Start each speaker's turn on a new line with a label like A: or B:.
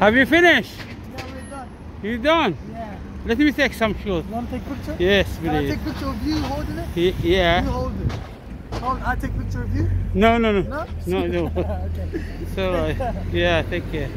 A: Have you finished?
B: Yeah, we're done.
A: You done?
B: Yeah.
A: Let me take some shots.
B: You want to take picture?
A: Yes,
B: Can I take picture of you holding it?
A: Y-
B: You hold it. Hold, I take picture of you?
A: No, no, no.
B: No?
A: No, no.
B: okay.
A: It's alright. Yeah, take care.